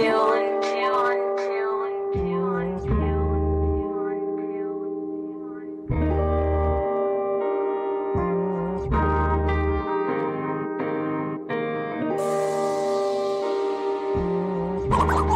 Until, until, until, until, until, until, until, until.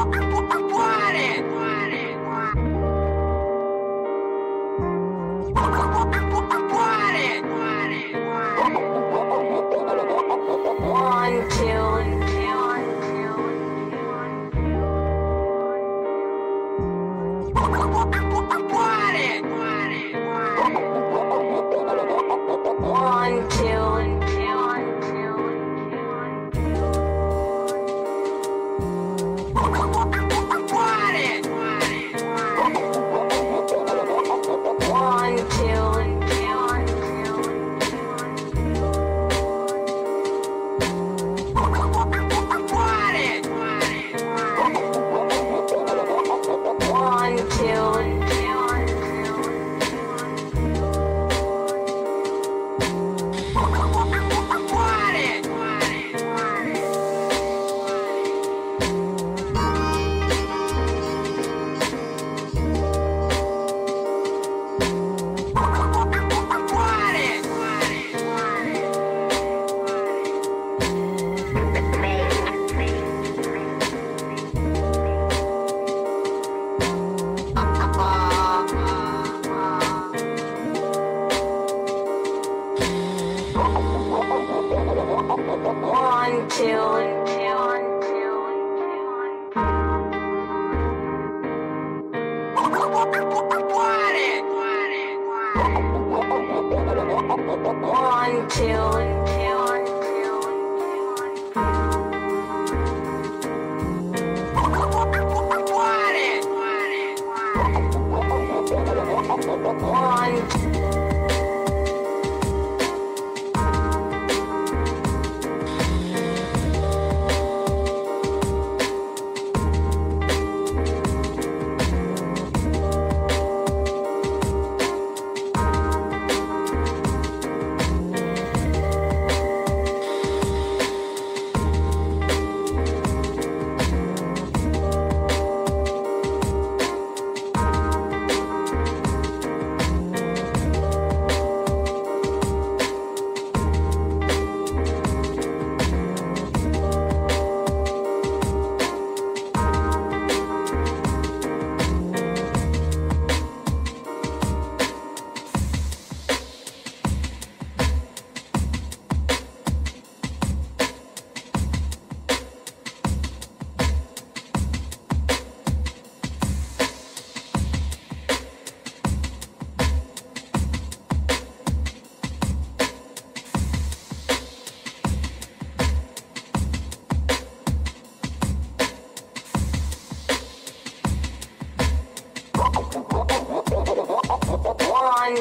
one.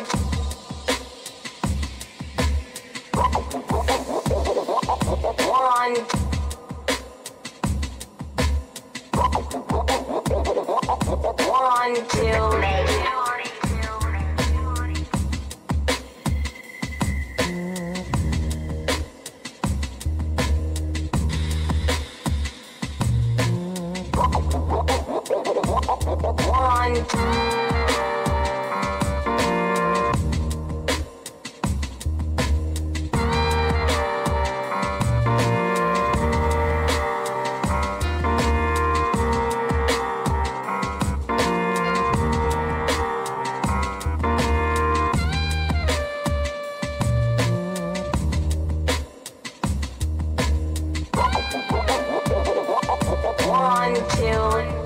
One. until